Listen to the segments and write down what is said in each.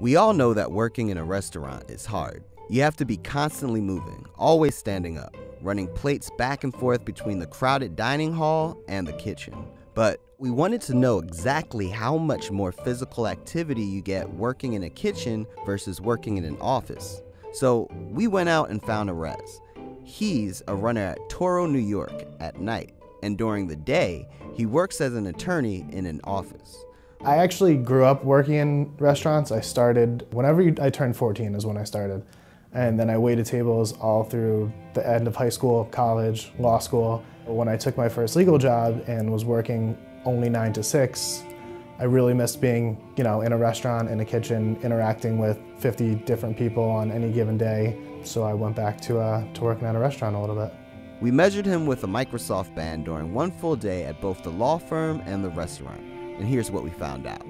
We all know that working in a restaurant is hard. You have to be constantly moving, always standing up, running plates back and forth between the crowded dining hall and the kitchen. But we wanted to know exactly how much more physical activity you get working in a kitchen versus working in an office. So we went out and found Arez. He's a runner at Toro, New York at night, and during the day, he works as an attorney in an office. I actually grew up working in restaurants. I started, whenever you, I turned 14 is when I started. And then I waited tables all through the end of high school, college, law school. When I took my first legal job and was working only nine to six, I really missed being, you know, in a restaurant, in a kitchen, interacting with 50 different people on any given day. So I went back to, uh, to working at a restaurant a little bit. We measured him with a Microsoft band during one full day at both the law firm and the restaurant, and here's what we found out.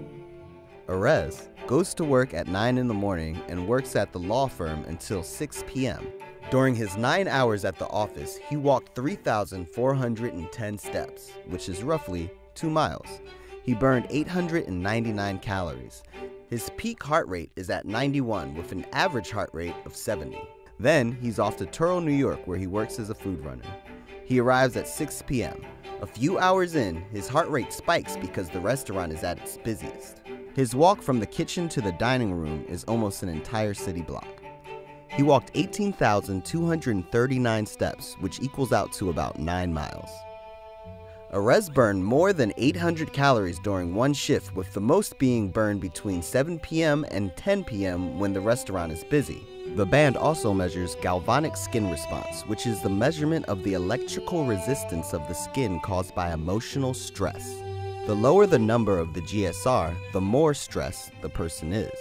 Arez goes to work at 9 in the morning and works at the law firm until 6 p.m. During his nine hours at the office, he walked 3,410 steps, which is roughly 2 miles. He burned 899 calories. His peak heart rate is at 91 with an average heart rate of 70. Then he's off to Toro, New York, where he works as a food runner. He arrives at 6 p.m. A few hours in, his heart rate spikes because the restaurant is at its busiest. His walk from the kitchen to the dining room is almost an entire city block. He walked 18,239 steps, which equals out to about 9 miles. Arez burned more than 800 calories during one shift, with the most being burned between 7 p.m. and 10 p.m. when the restaurant is busy. The band also measures galvanic skin response, which is the measurement of the electrical resistance of the skin caused by emotional stress. The lower the number of the GSR, the more stressed the person is.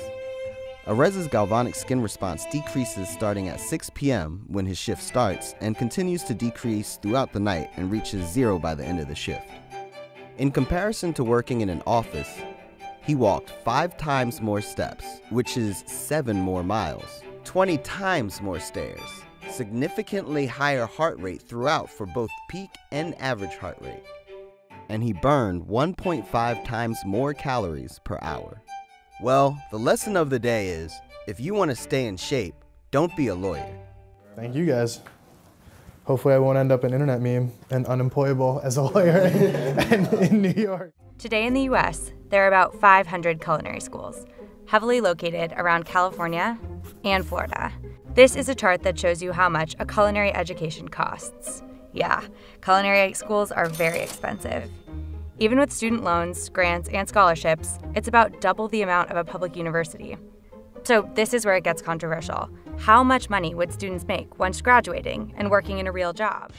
Arez's galvanic skin response decreases starting at 6 p.m. when his shift starts and continues to decrease throughout the night and reaches zero by the end of the shift. In comparison to working in an office, he walked five times more steps, which is seven more miles, 20 times more stairs, significantly higher heart rate throughout for both peak and average heart rate. And he burned 1.5 times more calories per hour. Well, the lesson of the day is if you want to stay in shape, don't be a lawyer. Thank you guys. Hopefully, I won't end up an internet meme and unemployable as a lawyer in, in New York. Today in the US, there are about 500 culinary schools, heavily located around California and Florida. This is a chart that shows you how much a culinary education costs. Yeah, culinary schools are very expensive. Even with student loans, grants, and scholarships, it's about double the amount of a public university. So, this is where it gets controversial. How much money would students make once graduating and working in a real job?